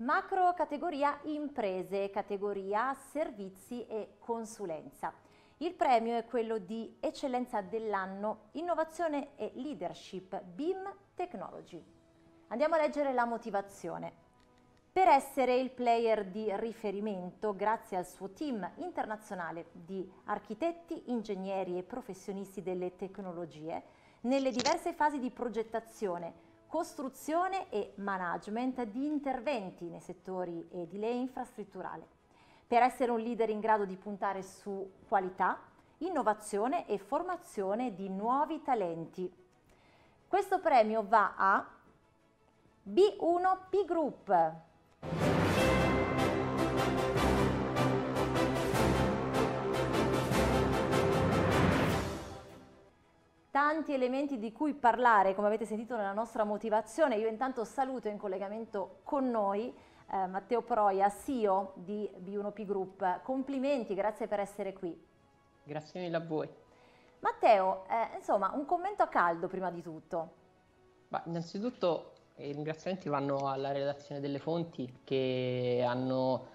Macro categoria imprese, categoria servizi e consulenza. Il premio è quello di eccellenza dell'anno, innovazione e leadership BIM Technology. Andiamo a leggere la motivazione. Per essere il player di riferimento, grazie al suo team internazionale di architetti, ingegneri e professionisti delle tecnologie, nelle diverse fasi di progettazione, costruzione e management di interventi nei settori edile e infrastrutturale, per essere un leader in grado di puntare su qualità, innovazione e formazione di nuovi talenti. Questo premio va a B1P Group, tanti elementi di cui parlare, come avete sentito nella nostra motivazione. Io intanto saluto in collegamento con noi eh, Matteo Proia, CEO di B1P Group. Complimenti, grazie per essere qui. Grazie mille a voi. Matteo, eh, insomma, un commento a caldo prima di tutto. Bah, innanzitutto i ringraziamenti vanno alla redazione delle fonti che hanno,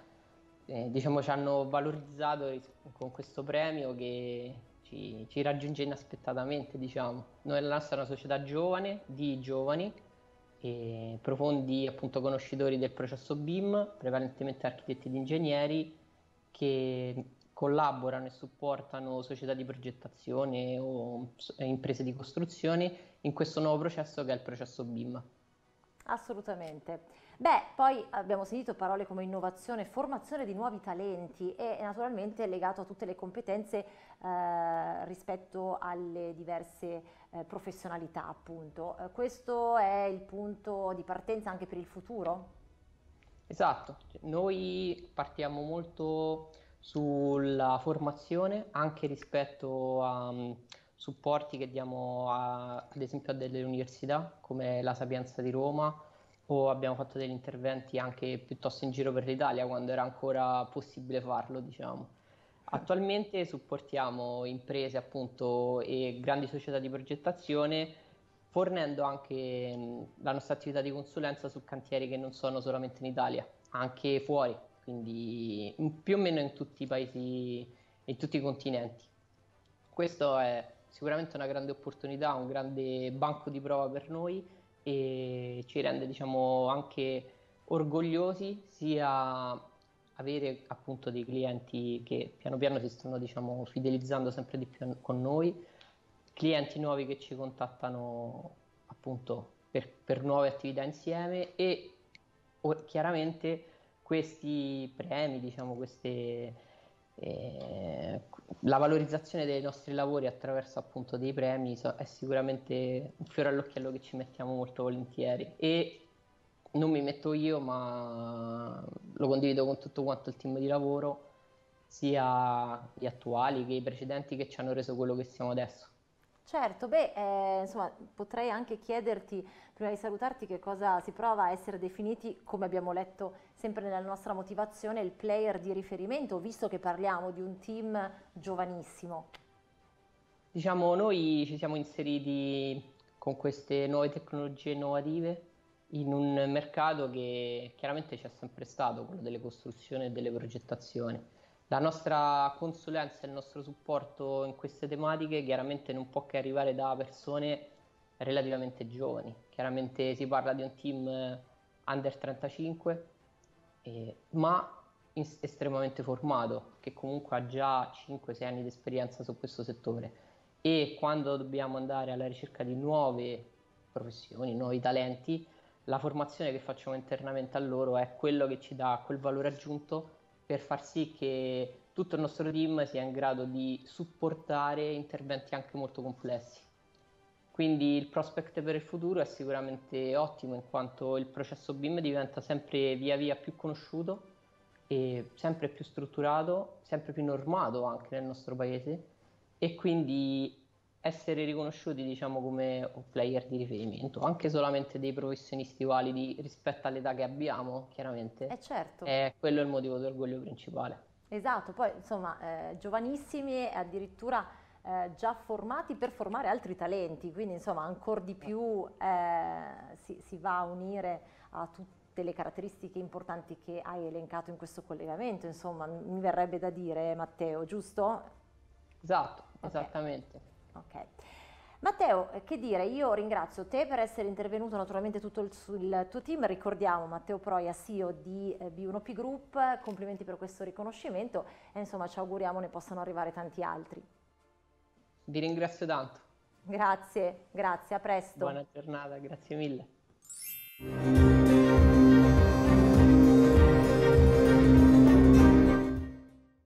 eh, diciamo, ci hanno valorizzato con questo premio che ci, ci raggiunge inaspettatamente, diciamo. Noi la nostra è una società giovane, di giovani, profondi appunto conoscitori del processo BIM, prevalentemente architetti ed ingegneri, che collaborano e supportano società di progettazione o imprese di costruzione in questo nuovo processo che è il processo BIM. Assolutamente. Beh, poi abbiamo sentito parole come innovazione, formazione di nuovi talenti e naturalmente legato a tutte le competenze eh, rispetto alle diverse eh, professionalità, appunto. Eh, questo è il punto di partenza anche per il futuro? Esatto, noi partiamo molto sulla formazione anche rispetto a supporti che diamo a, ad esempio a delle università come la Sapienza di Roma o abbiamo fatto degli interventi anche piuttosto in giro per l'Italia quando era ancora possibile farlo, diciamo. Attualmente supportiamo imprese appunto e grandi società di progettazione fornendo anche la nostra attività di consulenza su cantieri che non sono solamente in Italia, anche fuori, quindi più o meno in tutti i paesi, in tutti i continenti. Questo è sicuramente una grande opportunità, un grande banco di prova per noi e ci rende diciamo anche orgogliosi sia avere appunto dei clienti che piano piano si stanno diciamo fidelizzando sempre di più con noi, clienti nuovi che ci contattano appunto per, per nuove attività insieme e chiaramente questi premi, diciamo queste eh, la valorizzazione dei nostri lavori attraverso appunto dei premi è sicuramente un fiore all'occhiello che ci mettiamo molto volentieri e non mi metto io ma lo condivido con tutto quanto il team di lavoro sia gli attuali che i precedenti che ci hanno reso quello che siamo adesso. Certo, beh, eh, insomma, potrei anche chiederti, prima di salutarti, che cosa si prova a essere definiti, come abbiamo letto sempre nella nostra motivazione, il player di riferimento, visto che parliamo di un team giovanissimo. Diciamo, noi ci siamo inseriti con queste nuove tecnologie innovative in un mercato che chiaramente c'è sempre stato, quello delle costruzioni e delle progettazioni la nostra consulenza e il nostro supporto in queste tematiche chiaramente non può che arrivare da persone relativamente giovani. Chiaramente si parla di un team eh, under 35, eh, ma estremamente formato, che comunque ha già 5-6 anni di esperienza su questo settore. E quando dobbiamo andare alla ricerca di nuove professioni, nuovi talenti, la formazione che facciamo internamente a loro è quello che ci dà quel valore aggiunto per far sì che tutto il nostro team sia in grado di supportare interventi anche molto complessi. Quindi il prospect per il futuro è sicuramente ottimo in quanto il processo BIM diventa sempre via via più conosciuto e sempre più strutturato, sempre più normato anche nel nostro paese e quindi essere riconosciuti diciamo come un player di riferimento, anche solamente dei professionisti validi rispetto all'età che abbiamo, chiaramente. Eh certo. È quello il motivo di orgoglio principale. Esatto, poi insomma eh, giovanissimi e addirittura eh, già formati per formare altri talenti, quindi insomma ancora di più eh, si, si, va a unire a tutti tutte le caratteristiche importanti che hai elencato in questo collegamento, insomma, mi verrebbe da dire Matteo, giusto? Esatto, okay. esattamente. Ok. Matteo, eh, che dire, io ringrazio te per essere intervenuto, naturalmente tutto il, il tuo team, ricordiamo Matteo Proia, CEO di eh, B1P Group, complimenti per questo riconoscimento e insomma ci auguriamo ne possano arrivare tanti altri. Vi ringrazio tanto. Grazie, grazie, a presto. Buona giornata, grazie mille.